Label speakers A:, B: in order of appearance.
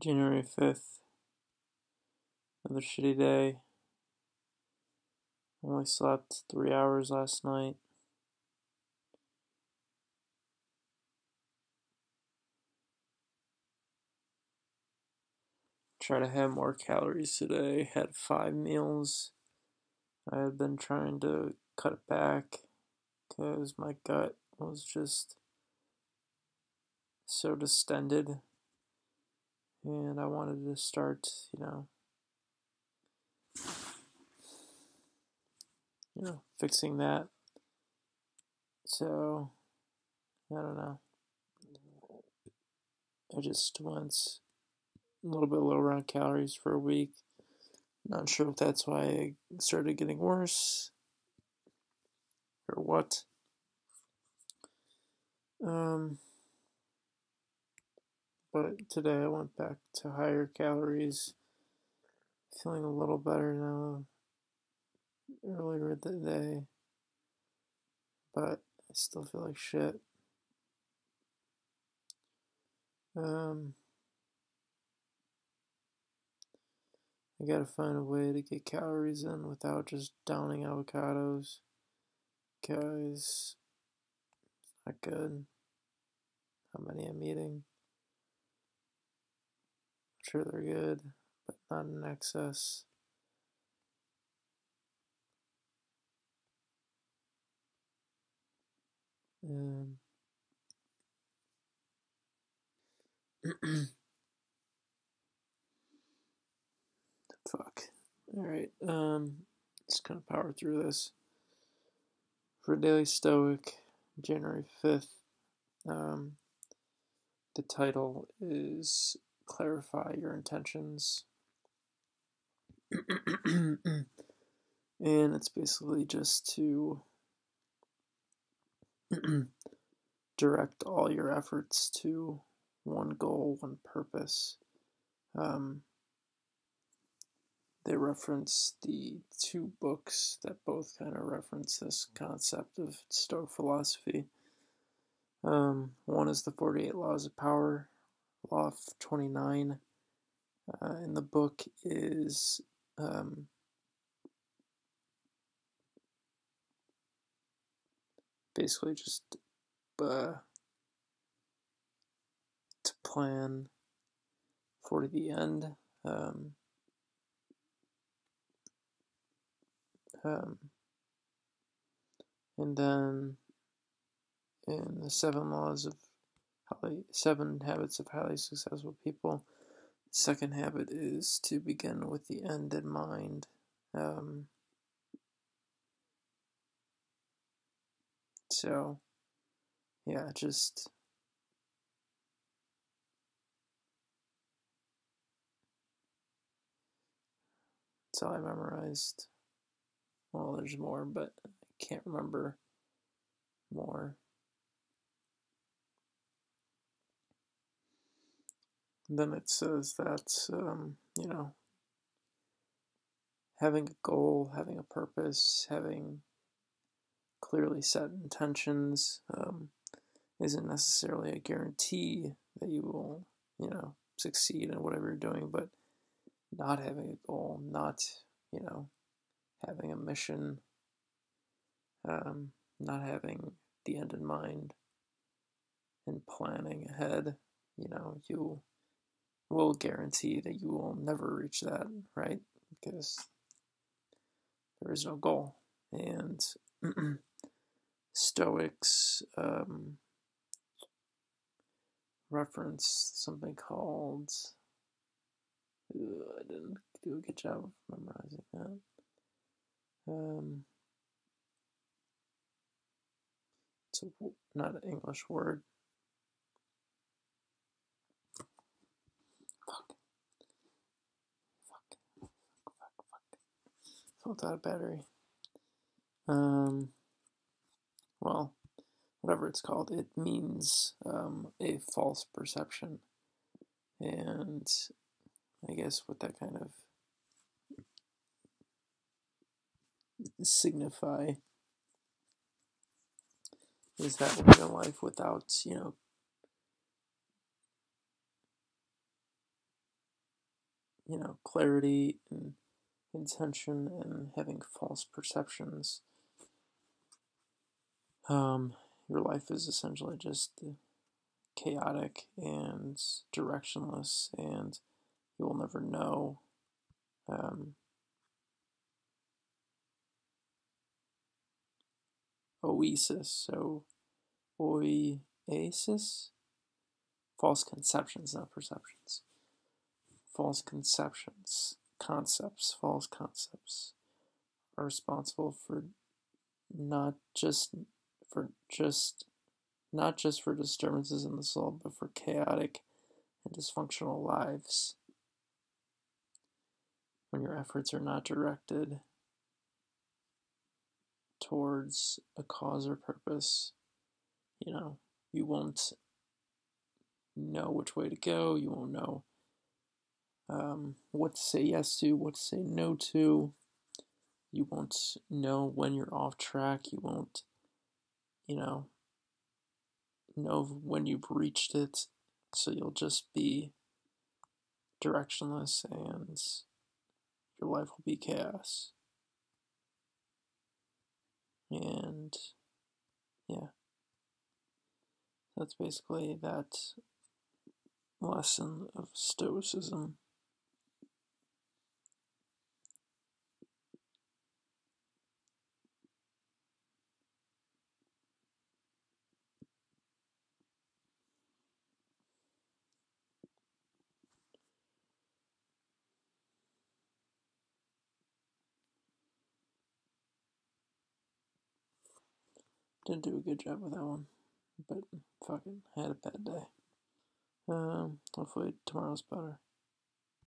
A: January 5th. Another shitty day. Only slept three hours last night. Try to have more calories today. Had five meals. I had been trying to cut it back because my gut was just so distended and I wanted to start, you know, you know, fixing that. So, I don't know. I just went a little bit lower on calories for a week. Not sure if that's why I started getting worse or what. Um, but today I went back to higher calories, feeling a little better now. Earlier in the day, but I still feel like shit. Um, I gotta find a way to get calories in without just downing avocados, because it's not good. How many I'm eating sure they're good, but not in excess. Um, fuck. Alright, um, just gonna power through this. For Daily Stoic, January 5th, um, the title is clarify your intentions. and it's basically just to direct all your efforts to one goal, one purpose. Um, they reference the two books that both kind of reference this concept of Stoic philosophy. Um, one is the 48 Laws of Power, Law 29 uh, in the book is um, basically just uh, to plan for the end. Um, um, and then in the seven laws of seven habits of highly successful people. Second habit is to begin with the end in mind. Um, so, yeah, just all I memorized. Well, there's more, but I can't remember more. Then it says that, um, you know, having a goal, having a purpose, having clearly set intentions um, isn't necessarily a guarantee that you will, you know, succeed in whatever you're doing, but not having a goal, not, you know, having a mission, um, not having the end in mind, and planning ahead, you know, you will guarantee that you will never reach that, right? Because there is no goal. And Stoics um, reference something called. I didn't do a good job of memorizing that. Um, it's a, not an English word. Without a battery. Um, well, whatever it's called, it means um, a false perception. And I guess what that kind of signify is that living life without, you know, you know, clarity and intention and having false perceptions. Um, your life is essentially just chaotic and directionless, and you will never know. Um, oasis, so oasis, false conceptions, not perceptions. False conceptions, concepts, false concepts are responsible for not just for just not just for disturbances in the soul, but for chaotic and dysfunctional lives. When your efforts are not directed towards a cause or purpose, you know, you won't know which way to go, you won't know um, what to say yes to, what to say no to. You won't know when you're off track. You won't, you know, know when you've reached it. So you'll just be directionless and your life will be chaos. And yeah, that's basically that lesson of Stoicism. Didn't do a good job with that one, but fucking had a bad day. Um, hopefully tomorrow's better.